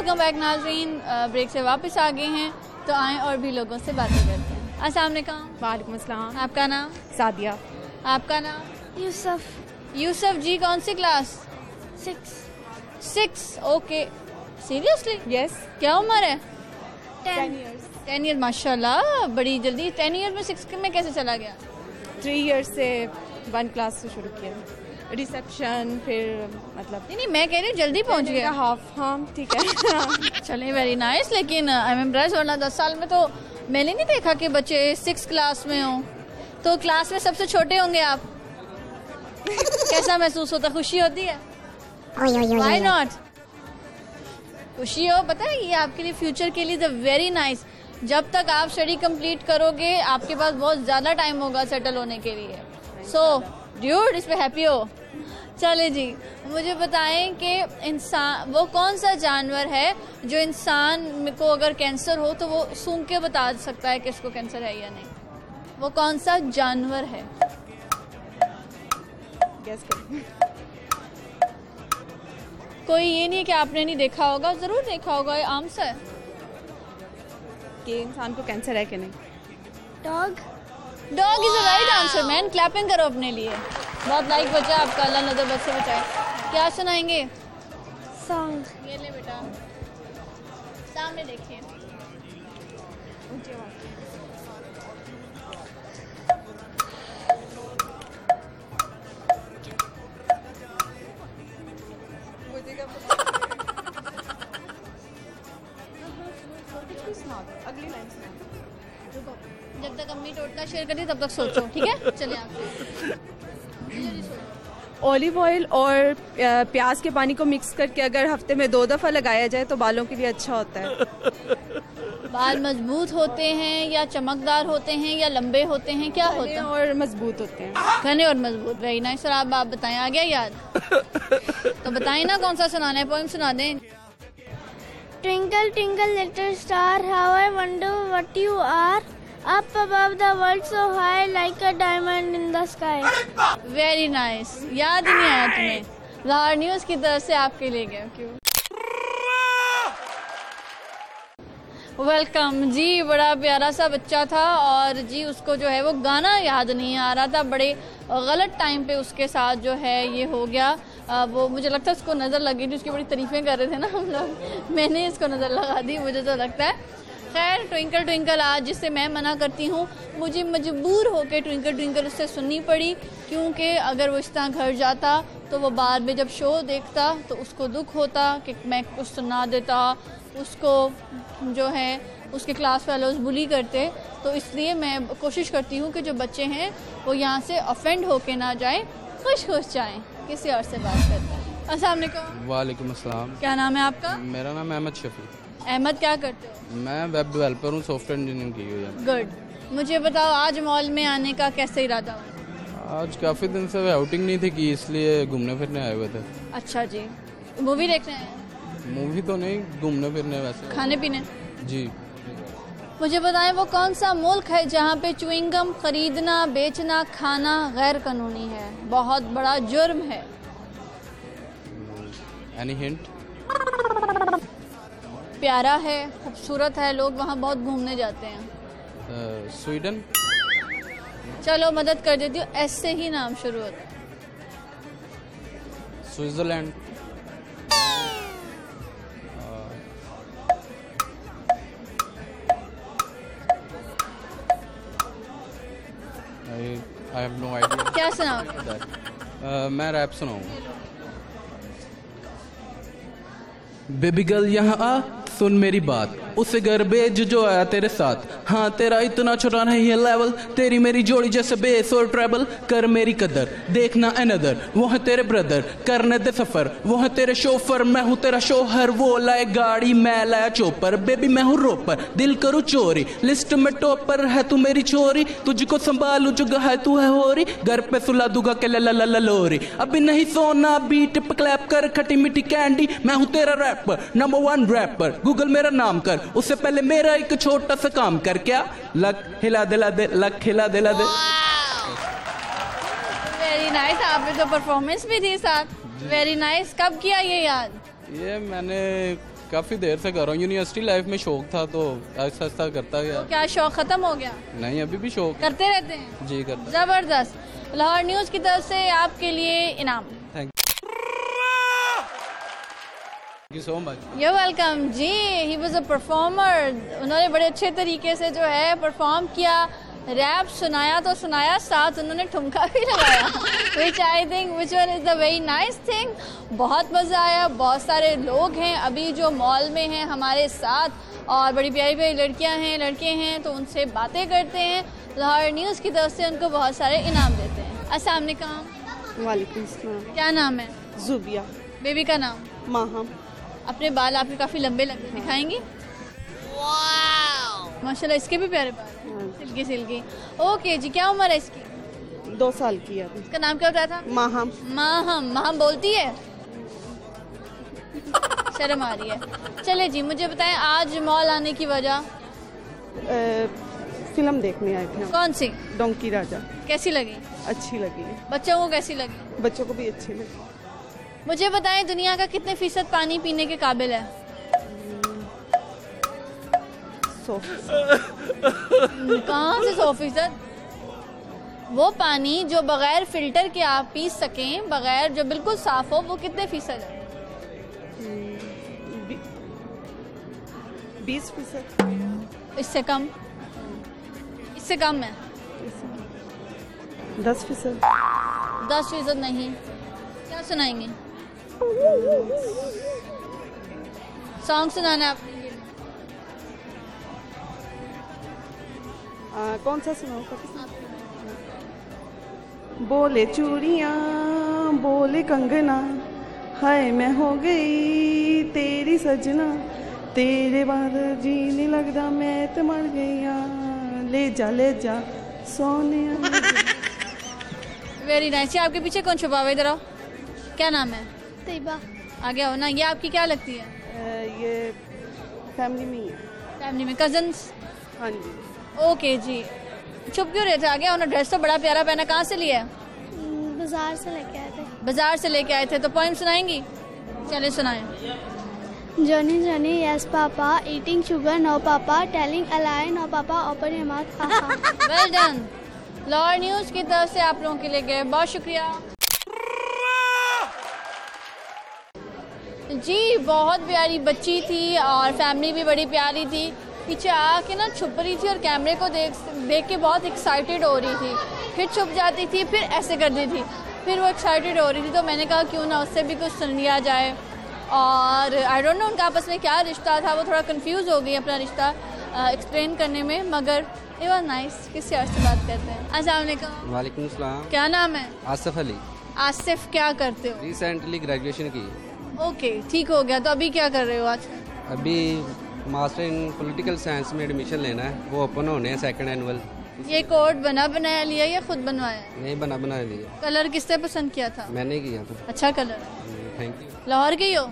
Welcome back नाजरीन break से वापस आ गए हैं तो आए और भी लोगों से बातें करते हैं। अस्सलाम वालेकुम। वालेकुम अस्सलाम। आपका नाम? सादिया। आपका नाम? यूसुफ। यूसुफ जी कौन सी class six six okay seriously yes क्या उम्र है? टेन ईयर्स टेन ईयर माशाल्लाह बड़ी जल्दी। टेन ईयर में सिक्स में कैसे चला गया? थ्री इयर्स से वन क्लास से शुरू किया। रिसेप्शन फिर मतलब नहीं नहीं मैं कह रही हूँ जल्दी पहुँच गया। हाफ़ हाँ ठीक है। चले वेरी नाइस लेकिन आई एम इम्प्रेस वरना दस साल में तो मैंने नहीं देखा कि बच्चे सिक्स क्लास में हों। तो क्लास में सबसे छोटे होंगे आप? कैसा महसूस होता? खुशी होती है? वाई नॉट खुशी हो पता है ये आपके लिए फ्यूचर के लिए द वेरी नाइस जब तक आप स्टडी कंप्लीट करोगे आपके पास बहुत ज़्यादा टाइम होगा सेटल होने के लिए। सो ड्यूड इस पे हैप्पी हो। चले जी मुझे बताएँ कि इंसान वो कौन सा जानवर है जो इंसान को अगर कैंसर हो तो वो सूंघ के बता सकता है कि इसको कैंसर है या नहीं? वो कौन सा जानवर है? गेस कर। कोई ये नहीं है कि आपने नहीं देखा होगा ज़रूर देखा होगा ये आम सा है। कि इंसान को कैंसर है कि नहीं? Dog dog is a right answer man clapping करो अपने लिए। बहुत लाइक बचा आपका अल्लाह नज़र बद से बचाए। क्या सुनाएँगे? सॉन्ग ये ले बेटा। सामने देखिए। अगली लाइन जब तक अम्मी टोटका शेयर करी तब तक सोचो ठीक है? चले आप ऑलिव ऑयल और प्याज के पानी को मिक्स करके अगर हफ़्ते में दो दफ़ा लगाया जाए तो बालों के लिए अच्छा होता है। बाल मज़बूत होते हैं या चमकदार होते हैं या लंबे होते हैं क्या होते हैं? और मज़बूत होते हैं। घने और मज़बूत वेरी नाइस सर आप आप बताएँ आ गया याद? तो बताएँ ना कौन सा सुनाना है पोएम सुना दें। Twinkle twinkle little star how I wonder what you are. Up above the world so high, like a diamond in the sky. Very nice याद नहीं आया तुम्हें। लाहौर न्यूज़ की तरफ़ से आपके लिए गए? क्यों? वेलकम जी बड़ा प्यारा सा बच्चा था और जी उसको जो है वो गाना याद नहीं आ रहा था। बड़े गलत टाइम पे उसके साथ जो है ये हो गया। आ, वो मुझे लगता है उसको नज़र लगी थी उसकी बड़ी तारीफें कर रहे थे ना हम लोग। मैंने इसको नज़र लगा दी मुझे तो लगता है। खैर ट्विंकल ट्विंकल आज जिससे मैं मना करती हूँ मुझे मजबूर होकर ट्विंकल ट्विंकल उससे सुननी पड़ी क्योंकि अगर वो इस तरह घर जाता तो वो बाद में जब शो देखता तो उसको दुख होता कि मैं कुछ सुना देता उसको जो है उसके क्लास फेलोज बुली करते। तो इसलिए मैं कोशिश करती हूँ कि जो बच्चे हैं वो यहाँ से ऑफेंड होके ना जाएँ खुश खुश जाएँ किसी और से बात करते। हैं अस्सलाम वालेकुम। वालेकुम क्या नाम है आपका? मेरा नाम अहमद शफी। अहमद क्या करते हो? मैं वेब डेवलपर हूँ सॉफ्टवेयर इंजीनियरिंग की हुई है। गुड मुझे बताओ आज मॉल में आने का कैसे इरादा हुआ? आज काफ़ी दिन से आउटिंग नहीं थी की इसलिए घूमने फिरने आए हुए थे। अच्छा जी। मूवी देखने हैं मूवी तो नहीं घूमने फिरने वैसे। खाने पीने? जी। मुझे बताएँ वो कौन सा मुल्क है जहाँ पे च्युइंगम खरीदना बेचना खाना गैर कानूनी है? बहुत बड़ा जुर्म है। एनी हिंट प्यारा है खूबसूरत है लोग वहाँ बहुत घूमने जाते हैं। स्वीडन? चलो मदद कर देती हूँ एस से ही नाम शुरू होता है। Switzerland. I have no idea क्या सुनाओगे मैं रैप सुनाऊँगा। बेबी गर्ल यहाँ आ। सुन मेरी बात। उसे घर भेज जो आया तेरे साथ। हाँ तेरा इतना छोटा नहीं है लेवल तेरी मेरी जोड़ी जैसे बेस और ट्रेबल कर मेरी कदर। देखना अनदर वो है तेरे ब्रदर करने दे सफ़र। वो है तेरे शोफर मैं हूँ तेरा शोहर। वो लाए गाड़ी, मैं लाया चोपर बेबी मैं हूँ रोपर दिल करूँ चोरी। लिस्ट में टॉपर है तू मेरी छोरी। तुझको संभालू जुग है तू है होरी। घर पे सुला दूँगा के ला ला ला लोरी। अभी नहीं सोना। बीट पे क्लैप कर खटी मिट्टी कैंडी मैं हूँ तेरा rapper number one rapper Google मेरा नाम कर। उससे पहले मेरा एक छोटा सा काम कर क्या? लक हिला दिला दे लक हिला दिला दे। वेरी नाइस आप तो परफॉर्मेंस भी थी साथ वेरी नाइस कब किया ये याद? ये मैंने काफ़ी देर से कर रहा हूँ। यूनिवर्सिटी लाइफ में शौक था तो ऐसा आहिस्ता करता गया। तो क्या शौक खत्म हो गया? नहीं अभी भी शौक करते रहते हैं? जी करता ज़बरदस्त। लाहौर न्यूज़ की तरफ़ से आपके लिए इनाम। Thank you so much you welcome ji he was a performer उन्होंने बड़े अच्छे तरीके से जो है परफॉर्म किया। रैप सुनाया तो सुनाया साथ उन्होंने ठुमका भी लगाया which I think which one is the very nice thing बहुत मज़ा आया बहुत सारे लोग हैं अभी जो मॉल में हैं हमारे साथ। और बड़ी प्यारी प्यारी लड़कियाँ हैं लड़के हैं तो उनसे बातें करते हैं। लाहौर न्यूज़ की तरफ़ से उनको बहुत सारे इनाम देते हैं। अस्सलाम वालेकुम। वालेकुम क्या नाम है? जुबिया। बेबी का नाम? माहम। अपने बाल आपके काफ़ी लंबे लग रहे दिखाएँगी माशाल्लाह इसके भी प्यारे बाल हैं। Silky silky. ओके जी क्या उम्र है इसकी? दो साल की है अभी। इसका नाम क्या बताया था? माहम। माहम। माहम बोलती है? शर्म आ रही है। चले जी मुझे बताएँ आज मॉल आने की वजह? फ़िल्म देखने आए थे कौन सी? डोंकी राजा। कैसी लगी? अच्छी लगी। बच्चों को कैसी लगी? बच्चों को भी अच्छी लगी। मुझे बताएँ दुनिया का कितने फ़ीसद पानी पीने के काबिल है? सो कहाँ से सौ फ़ीसद? वो पानी जो बगैर फ़िल्टर के आप पी सकें बगैर जो बिल्कुल साफ़ हो वो कितने फ़ीसद है? बीस फ़ीसद। इससे कम। इससे कम है? दस फ़ीसद। दस फ़ीसद नहीं। क्या सुनाएँगे? सॉन्ग सुनाना आपने आ, कौन सा सुनाओ? बोले चूड़िया बोले कंगना हाय मैं हो गई तेरी सजना तेरे बाद जी नहीं लगदा मैं तो मर गई। ले जा ले जा सोने वेरी नाइस ये आपके पीछे कौन छुपा हुआ है? इधर आओ। क्या नाम है? तैयबा आगे आओ ना ये आपकी क्या लगती है? ये फैमिली में ही है। फैमिली में कजन्स हाँ जी। ओके जी। छुप क्यों रहे थे आगे आओ ना ड्रेस तो बड़ा प्यारा पहना कहाँ से लिया है बाज़ार से लेके आए थे। बाज़ार से लेके आए थे तो पोइम सुनाएँगी? चले सुनाएँ। Johnny, Johnny, yes, Papa. Eating sugar, no, Papa. Telling a lie, no, Papa. Open your mouth, haha. Well done Lahore news की तरफ़ से आप लोगों के लिए गए बहुत शुक्रिया। जी बहुत प्यारी बच्ची थी और फैमिली भी बड़ी प्यारी थी। पीछे आके ना छुप रही थी और कैमरे को देख देख के बहुत एक्साइटेड हो रही थी। फिर छुप जाती थी फिर ऐसे करती थी। फिर वो एक्साइटेड हो रही थी तो मैंने कहा क्यों ना उससे भी कुछ सुन लिया जाए? और आई डोंट नो उनका आपस में क्या रिश्ता था वो थोड़ा कंफ्यूज हो गई अपना रिश्ता एक्सप्लेन करने में मगर it was नाइस किससे और से बात करते हैं? अस्सलाम वालेकुम। वालेकुम सलाम। क्या नाम है? आसिफ अली। आसिफ क्या करते हो? रिसेंटली ग्रेजुएशन की। ओके ठीक हो गया। तो अभी क्या कर रहे हो आज? अभी मास्टर इन पॉलिटिकल साइंस में एडमिशन लेना है। वो ओपन होने हैं सेकंड एनुअल ये कोड बना बनाया लिया या खुद बनवाया? नहीं बना बनाया लिया। कलर किसने पसंद किया था? मैंने किया था। अच्छा कलर। थैंक यू लाहौर के हो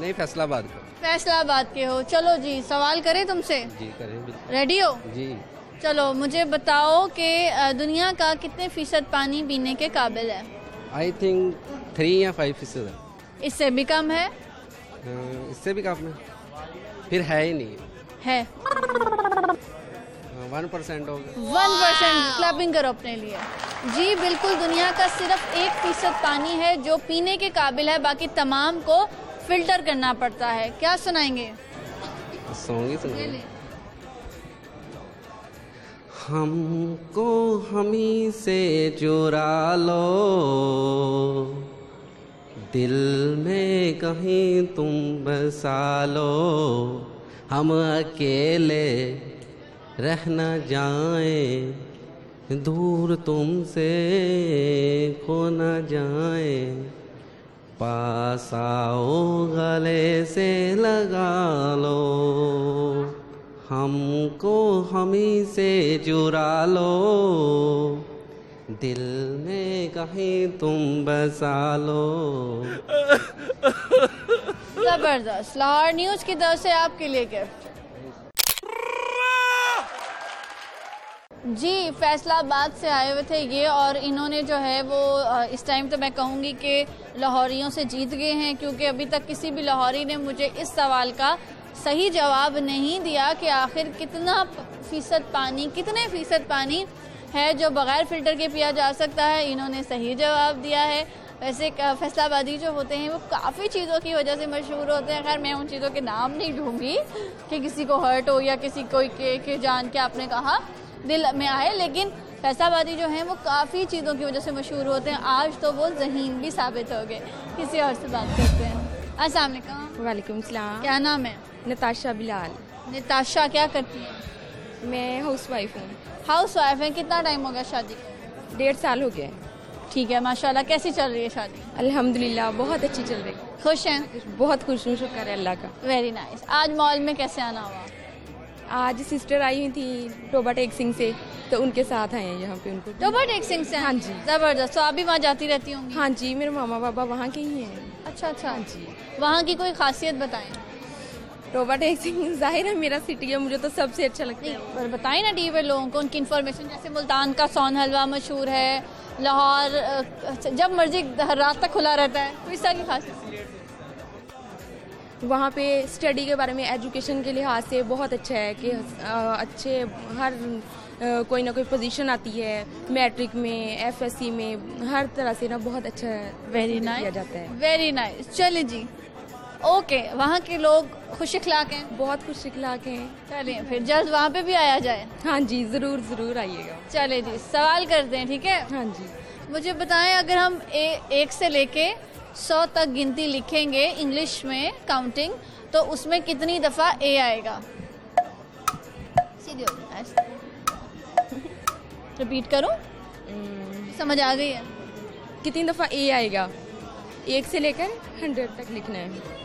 नहीं फैसलाबाद का। फैसलाबाद के हो। चलो जी सवाल करें तुमसे? जी करें रेडी हो? जी। चलो मुझे बताओ कि दुनिया का कितने फ़ीसद पानी पीने के काबिल है? आई थिंक थ्री या फाइव फ़ीसद है। इससे भी कम है? इससे भी कम है। फिर है ही नहीं। है। वन परसेंट हो गया। वन परसेंट क्लबिंग करो अपने लिए। जी बिल्कुल दुनिया का सिर्फ़ एक फ़ीसद पानी है जो पीने के काबिल है बाकी तमाम को फ़िल्टर करना पड़ता है। क्या सुनाएँगे? सॉन्ग ही हमको हमी से चुरा लो। दिल में कहीं तुम बसा लो। हम अकेले रह न जाए, दूर तुमसे खो न जाए। पास आओ, गले से लगा लो। हमको हमी से चुरा लो। दिल में कहीं तुम बसा लो। ज़बरदस्त। लाहौर न्यूज़ की तरफ़ से आपके लिए गिफ्ट जी, फैसलाबाद से आए हुए थे ये और इन्होंने जो है वो इस टाइम तो मैं कहूँगी कि लाहौरियों से जीत गए हैं क्योंकि अभी तक किसी भी लाहौरी ने मुझे इस सवाल का सही जवाब नहीं दिया कि आखिर कितना फ़ीसद पानी, कितने फ़ीसद पानी है जो बगैर फ़िल्टर के पिया जा सकता है। इन्होंने सही जवाब दिया है। वैसे फैसलाबादी जो होते हैं वो काफ़ी चीज़ों की वजह से मशहूर होते हैं। खैर मैं उन चीज़ों के नाम नहीं ढूंढूँगी कि किसी को हर्ट हो या किसी को के, के जान के आपने कहा दिल में आए। लेकिन फैसलाबादी जो हैं वो काफ़ी चीज़ों की वजह से मशहूर होते हैं। आज तो वो जहीन भी साबित हो गए। किसी और से बात करते हैं। अस्सलाम वालेकुम वालेकुम सलाम। क्या नाम है? नताशा बिलाल। निताशा क्या करती हैं? मैं हाउस वाइफ हूँ। हाउस वाइफ है कितना टाइम हो गया शादी? को डेढ़ साल हो गया। ठीक है माशाल्लाह कैसी चल रही है शादी? अल्हम्दुलिल्लाह बहुत अच्छी चल रही। है खुश हैं? बहुत खुश हूँ शुक्र है अल्लाह का। वेरी नाइस आज मॉल में कैसे आना हुआ? आज सिस्टर आई हुई थी टोबा टेक सिंह से तो उनके साथ आए हैं यहाँ पे उनको। टोबा टेक सिंह से? हाँ जी। ज़बरदस्त। तो आप भी वहाँ जाती रहती होंगी? हाँ जी मेरे मामा बाबा वहाँ के ही हैं। अच्छा अच्छा। हाँ जी। वहाँ की कोई खासियत बताएँ? टोबा टेक सिंह ज़ाहिर है मेरा सिटी है मुझे तो सबसे अच्छा लगता है। पर बताएँ ना डी वे लोगों को उनकी इन्फॉर्मेशन जैसे मुल्तान का सोन हलवा मशहूर है लाहौर जब मर्ज़ी रात तक खुला रहता है तो इस तरह की खासियत वहाँ पे स्टडी के बारे में एजुकेशन के लिहाज से बहुत अच्छा है कि अच्छे हर कोई ना कोई पोजीशन आती है मैट्रिक में एफएससी में हर तरह से ना बहुत अच्छा वेरी किया नाइस जाता है। वेरी नाइस चलिए जी। ओके वहाँ के लोग खुश इखलाक हैं? बहुत खुश इखलाक हैं। चलिए फिर जल्द वहाँ पे भी आया जाए। हाँ जी ज़रूर ज़रूर आइएगा। चले जी सवाल करते हैं ठीक है? हाँ जी। मुझे बताएँ अगर हम ए, एक से लेके सौ तक गिनती लिखेंगे इंग्लिश में काउंटिंग तो उसमें कितनी दफ़ा ए आएगा? सीधी रिपीट करूँ? समझ आ गई है। कितनी दफ़ा ए आएगा? एक से लेकर हंड्रेड तक लिखना है।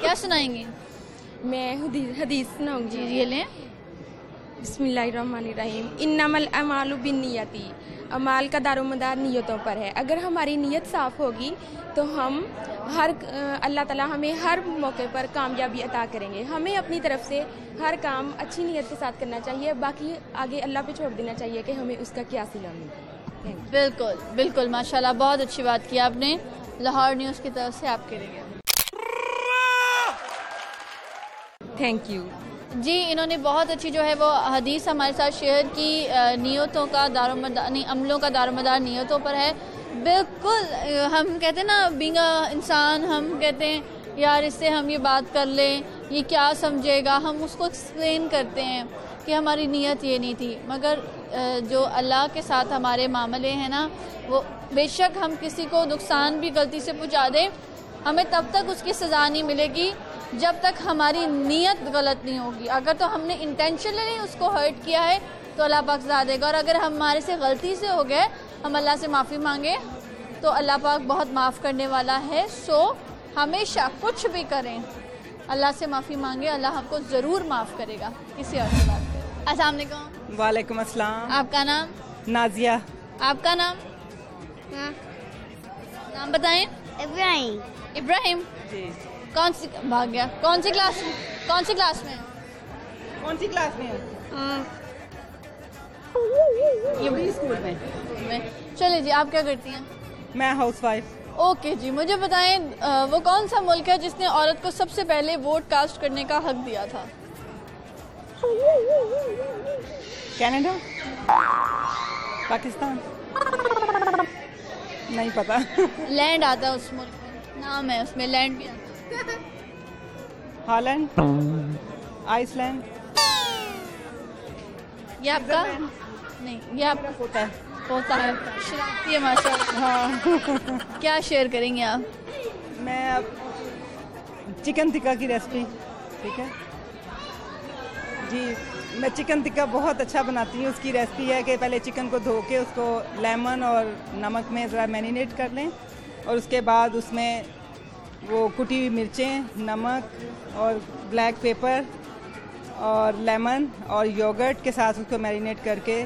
क्या सुनाएँगे? मैं हदीस हदीस सुनाऊँगी। जी ये लें। बिस्मिल्लाहिर्रहमानिर्रहीम। इन्नमल अमालु बिन्नियति। अमाल का दारोमदार नियतों पर है। अगर हमारी नीयत साफ़ होगी तो हम हर अल्लाह ताला हमें हर मौके पर कामयाबी अता करेंगे। हमें अपनी तरफ़ से हर काम अच्छी नीयत के साथ करना चाहिए। बाकी आगे अल्लाह पे छोड़ देना चाहिए कि हमें उसका क्या सिला मिले। बिल्कुल बिल्कुल माशाल्लाह बहुत अच्छी बात की आपने। लाहौर न्यूज़ की तरफ़ से आपके लिए। थैंक यू जी इन्होंने बहुत अच्छी जो है वो हदीस हमारे साथ शेयर की नियतों का दारोमदार अमलों का दारोमदार नियतों पर है। बिल्कुल हम कहते हैं ना बींग इंसान हम कहते हैं यार इससे हम ये बात कर लें ये क्या समझेगा? हम उसको एक्सप्लेन करते हैं। कि हमारी नीयत ये नहीं थी। मगर जो अल्लाह के साथ हमारे मामले हैं ना, वो बेशक हम किसी को नुकसान भी गलती से पहुँचा दें, हमें तब तक उसकी सज़ा नहीं मिलेगी जब तक हमारी नीयत गलत नहीं होगी। अगर तो हमने इंटेंशनली उसको हर्ट किया है तो अल्लाह पाक सजा देगा। और अगर हमारे से गलती से हो गए, हम अल्लाह से माफ़ी मांगे तो अल्लाह पाक बहुत माफ़ करने वाला है। सो हमेशा कुछ भी करें, अल्लाह से माफ़ी मांगे, अल्लाह हमको ज़रूर माफ़ करेगा। किसी और बात। अस्सलाम वालेकुम। वालेकुम अस्सलाम। आपका नाम? नाजिया। आपका नाम? हाँ। नाम बताएँ। इब्राहिम। इब्राहिम? जी। कौन सी भाग गया। कौन सी क्लास में? कौन सी क्लास में? कौन सी क्लास में हाँ? ये भी स्कूल में। में चलिए जी आप क्या करती हैं? मैं हाउस वाइफ ओके जी मुझे बताएँ वो कौन सा मुल्क है जिसने औरत को सबसे पहले वोट कास्ट करने का हक दिया था? कनाडा? पाकिस्तान? नहीं पता। लैंड आता है उस मुल्क में। नाम है उसमें लैंड भी आता है। हॉलैंड? आइसलैंड? ये आपका? नहीं ये आपका होता है। होता है। शरारती है माशाल्लाह। हाँ। क्या शेयर करेंगे आप? मैं अब चिकन टिक्का की रेसिपी ठीक है? जी मैं चिकन टिक्का बहुत अच्छा बनाती हूँ। उसकी रेसिपी है कि पहले चिकन को धो के उसको लेमन और नमक में ज़रा मैरिनेट कर लें और उसके बाद उसमें वो कुटी हुई मिर्चें नमक और ब्लैक पेपर और लेमन और योगर्ट के साथ उसको मैरिनेट करके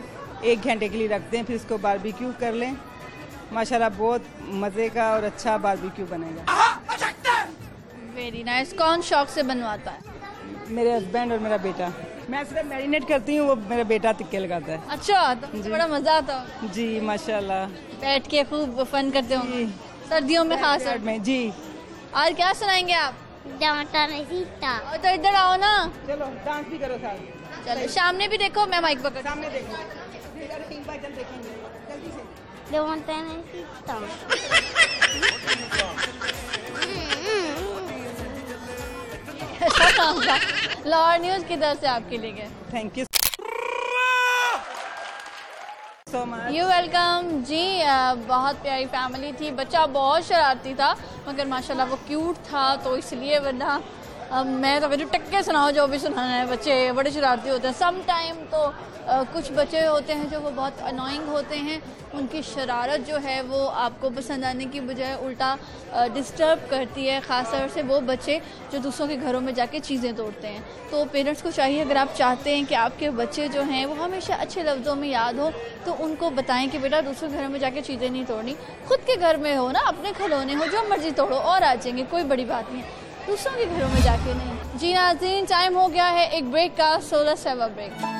एक घंटे के लिए रख दें फिर उसको बारबेक्यू कर लें। माशाल्लाह बहुत मज़े का और अच्छा बारबेक्यू बनेगा। वेरी नाइस कौन शौक से बनवाता है? मेरे हस्बैंड और मेरा बेटा। मैं सिर्फ़ मैरिनेट करती हूँ वो मेरा बेटा टिक्के लगाता है। अच्छा तो बड़ा मज़ा आता हो जी माशाल्लाह। बैठ के खूब फन करते होंगे। सर्दियों में खास। में जी। और क्या सुनाएँगे आप? डांटा और तो इधर आओ ना। चलो डांस भी करो साथ। चलो सामने भी देखो मैं माइक पकड़ सामने देखो। जल्दी से। लाहौर न्यूज़ किधर से आपके लिए गए? Thank you so much you welcome जी आ, बहुत प्यारी फैमिली थी। बच्चा बहुत शरारती था मगर माशाल्लाह वो क्यूट था तो इसलिए वरना अ, मैं तो हूँ टक्के सुनाओ जो भी सुनाना है बच्चे बड़े शरारती होते हैं। सम टाइम तो अ, कुछ बच्चे होते हैं जो वो बहुत अनोइंग होते हैं। उनकी शरारत जो है वो आपको पसंद आने की बजाय उल्टा डिस्टर्ब करती है। ख़ास तौर से वो बच्चे जो दूसरों के घरों में जाके चीज़ें तोड़ते हैं। तो पेरेंट्स को चाहिए अगर आप चाहते हैं कि आपके बच्चे जो हैं वो हमेशा अच्छे लफ्ज़ों में याद हो तो उनको बताएँ कि बेटा दूसरों घरों में जाके चीज़ें नहीं तोड़नी। खुद के घर में हो ना अपने खिलौने हो जो मर्ज़ी तोड़ो और आ जाएँगे कोई बड़ी बात नहीं। दूसरों के घरों में जाके नहीं। जी नाजीन टाइम हो गया है एक ब्रेक का, सोलह सेवा ब्रेक